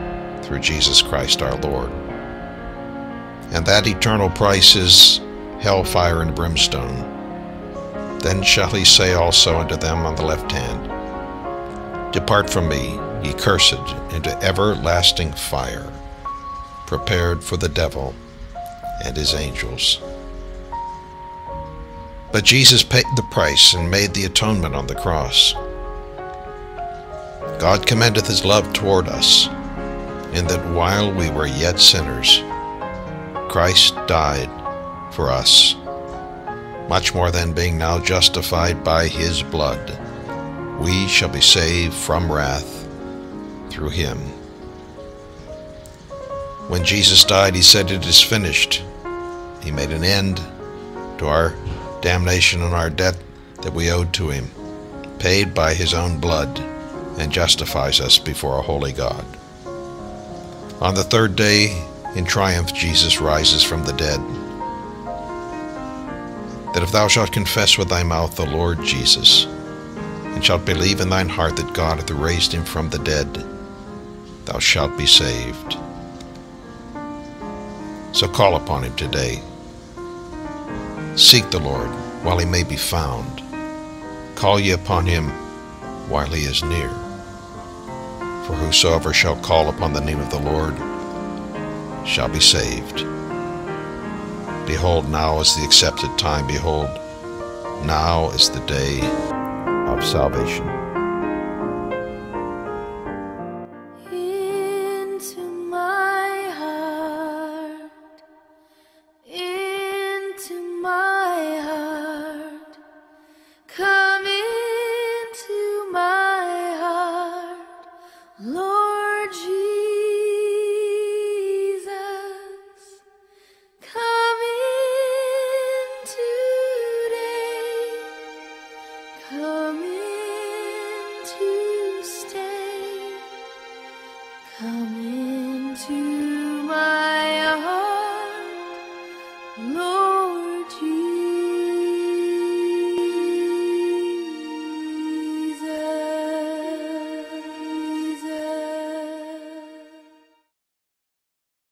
through Jesus Christ our Lord. And that eternal price is hellfire and brimstone. Then shall he say also unto them on the left hand, Depart from me, ye cursed, into everlasting fire, prepared for the devil and his angels. But Jesus paid the price and made the atonement on the cross. God commendeth his love toward us, in that while we were yet sinners, Christ died for us. Much more than being now justified by his blood, we shall be saved from wrath through him. When Jesus died, he said, It is finished. He made an end to our damnation and our debt that we owed to him, paid by his own blood, and justifies us before a holy God. On the third day, in triumph, Jesus rises from the dead. That if thou shalt confess with thy mouth the Lord Jesus, and shalt believe in thine heart that God hath raised him from the dead, thou shalt be saved. So call upon him today. Seek the Lord while he may be found. Call ye upon him while he is near. For whosoever shall call upon the name of the Lord shall be saved. Behold, now is the accepted time. Behold, now is the day of salvation.